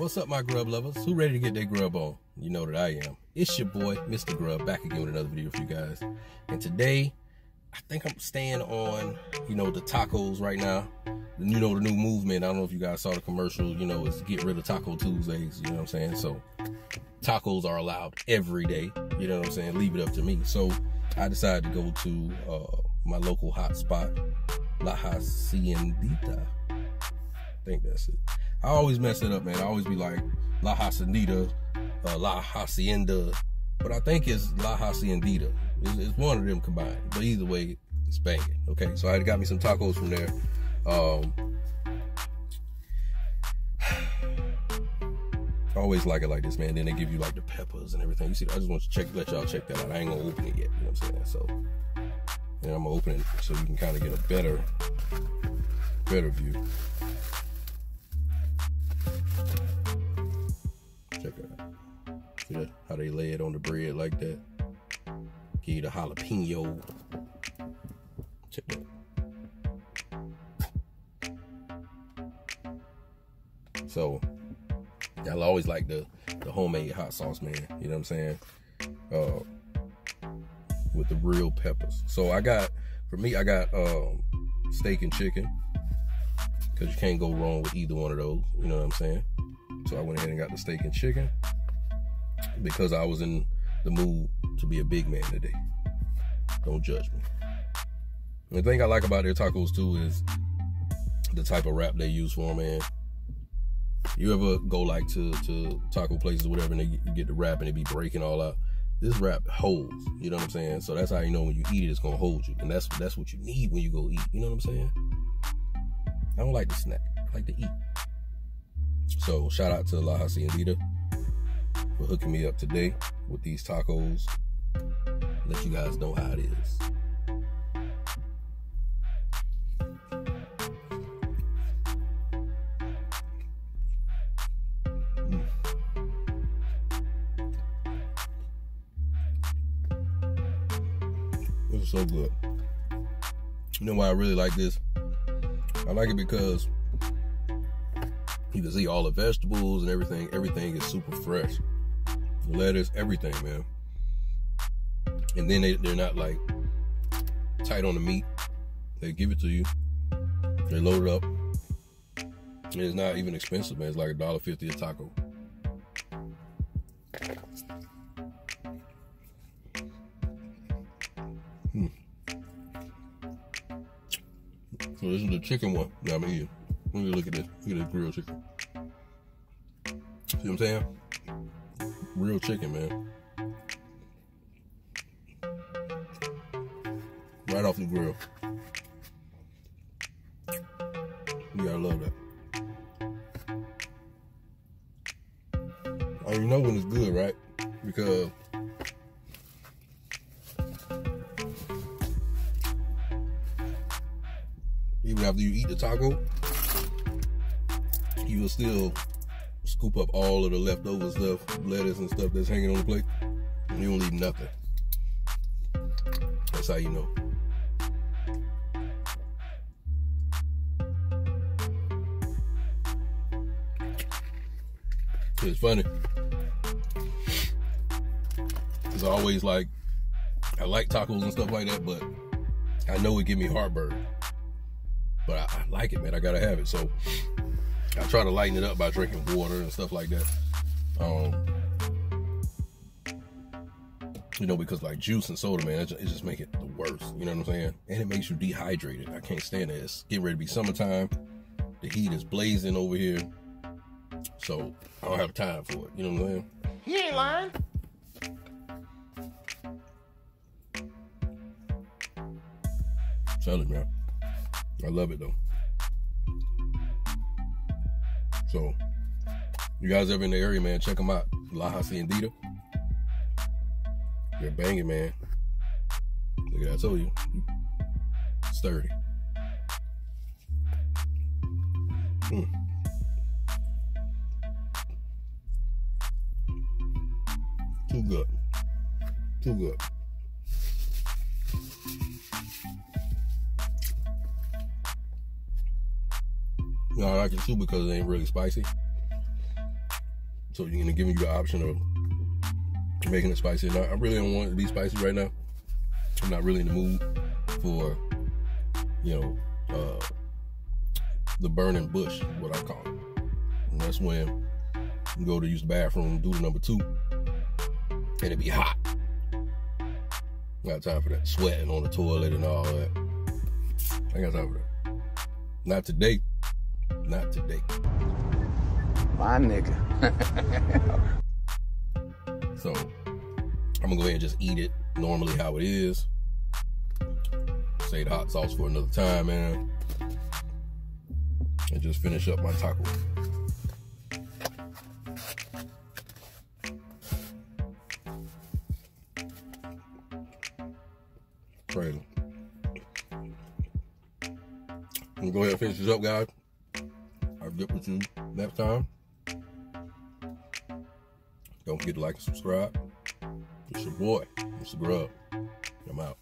What's up, my grub lovers? Who ready to get their grub on? You know that I am. It's your boy, Mr. Grub, back again with another video for you guys. And today, I think I'm staying on, you know, the tacos right now. You know, the new movement. I don't know if you guys saw the commercial, you know, is get rid of Taco Tuesdays. You know what I'm saying? So, tacos are allowed every day. You know what I'm saying? Leave it up to me. So, I decided to go to uh, my local hot spot, La Haciendita. I think that's it. I always mess it up, man. I always be like La Haciendita, uh, La Hacienda, but I think it's La Haciendita. It's, it's, one of them combined. But either way, it's banging. Okay, so I got me some tacos from there. Um, always like it like this, man. Then they give you like the peppers and everything. You see, I just want to check, let y'all check that out. I ain't gonna open it yet. You know what I'm saying? So, and I'm gonna open it so you can kind of get a better, better view. Check it out. See that? How they lay it on the bread like that. Give you the jalapeno. Check that. So, y'all always like the the homemade hot sauce, man. You know what I'm saying? Uh, with the real peppers. So I got, for me, I got um, steak and chicken. Cause you can't go wrong with either one of those. You know what I'm saying? So I went ahead and got the steak and chicken because I was in the mood to be a big man today. Don't judge me. The thing I like about their tacos too is the type of wrap they use for them, man. You ever go like to, to taco places or whatever and they, get the wrap and it be breaking all out? This wrap holds, you know what I'm saying? So that's how you know when you eat it, it's gonna hold you. And that's that's what you need when you go eat. You know what I'm saying? I don't like to snack. I like to eat. So shout out to La Haciendita for hooking me up today with these tacos. Let you guys know how it is. Mm. This is so good. You know why I really like this? I like it because you can see all the vegetables and everything. Everything is super fresh. Lettuce, everything, man. And then they, they're not like tight on the meat. They give it to you. They load it up. And it's not even expensive, man. It's like a dollar fifty a taco. Hmm. So this is the chicken one that I'm eating. Let me look at this. Look at this grilled chicken. See what I'm saying? Real chicken, man. Right off the grill. You gotta love that. Oh, you know when it's good, right? Because even after you eat the taco, you will still scoop up all of the leftover stuff, lettuce and stuff that's hanging on the plate. And you don't leave nothing. That's how you know. It's funny. It's always like I like tacos and stuff like that, but I know it give me heartburn. But I, I like it, man. I gotta have it. So I try to lighten it up by drinking water and stuff like that. Um, you know, because like juice and soda, man, it just, it just make it the worst. You know what I'm saying? And it makes you dehydrated. I can't stand it. It's getting ready to be summertime. The heat is blazing over here. So I don't have time for it. You know what I'm saying? He ain't lying. Tell it, man. I love it though. So, you guys ever in the area, man, check them out. La Haciendita. They're banging, man. Look at. I told you. sturdy. Mm. Too good. Too good. You know, I like it too because it ain't really spicy. So you're gonna give me the option of making it spicy. Now, I really don't want it to be spicy right now. I'm not really in the mood for, you know, uh, the burning bush, what I call it. And that's when you go to use the bathroom, do the number two, and it be hot. Got time for that sweating on the toilet and all that. I got time for that. Not today. Not today. My nigga. so I'm gonna go ahead and just eat it normally how it is. Save the hot sauce for another time, man. And just finish up my taco. Crazy. I'm gonna go ahead and finish this up, guys. Get with you next time. Don't forget to like and subscribe. It's your boy, Mr. Grub. I'm out.